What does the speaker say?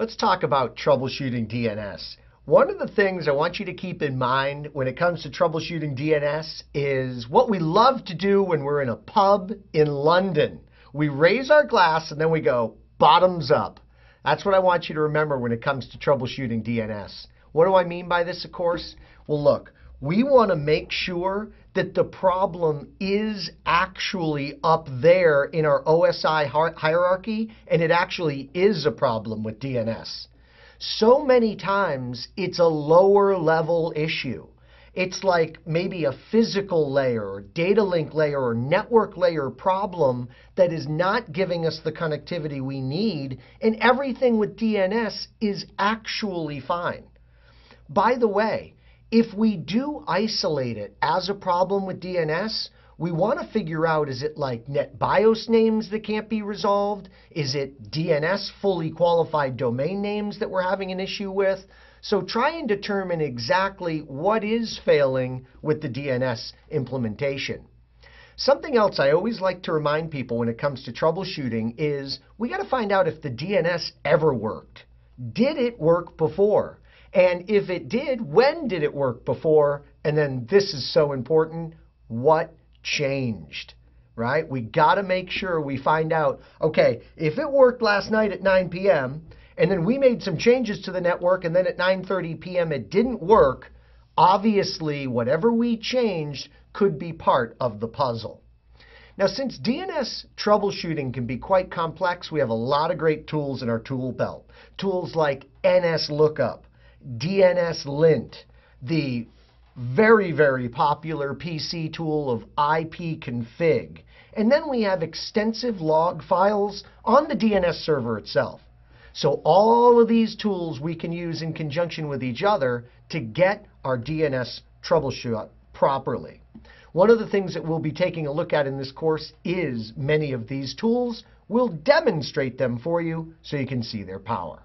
Let's talk about troubleshooting DNS. One of the things I want you to keep in mind when it comes to troubleshooting DNS is what we love to do when we're in a pub in London. We raise our glass and then we go bottoms up. That's what I want you to remember when it comes to troubleshooting DNS. What do I mean by this, of course? Well, look, we want to make sure that the problem is actually up there in our OSI hierarchy, and it actually is a problem with DNS. So many times, it's a lower level issue. It's like maybe a physical layer, or data link layer, or network layer problem that is not giving us the connectivity we need, and everything with DNS is actually fine. By the way, if we do isolate it as a problem with DNS, we want to figure out is it like NetBIOS names that can't be resolved? Is it DNS fully qualified domain names that we're having an issue with? So try and determine exactly what is failing with the DNS implementation. Something else I always like to remind people when it comes to troubleshooting is we got to find out if the DNS ever worked. Did it work before? And if it did, when did it work before? And then this is so important what changed? Right? We got to make sure we find out okay, if it worked last night at 9 p.m., and then we made some changes to the network, and then at 9:30 p.m. it didn't work, obviously whatever we changed could be part of the puzzle. Now, since DNS troubleshooting can be quite complex, we have a lot of great tools in our tool belt. Tools like NSLookup, DNSLint, the very, very popular PC tool of ipconfig. And then we have extensive log files on the DNS server itself. So all of these tools we can use in conjunction with each other to get our DNS troubleshoot properly. One of the things that we'll be taking a look at in this course is many of these tools. We'll demonstrate them for you so you can see their power.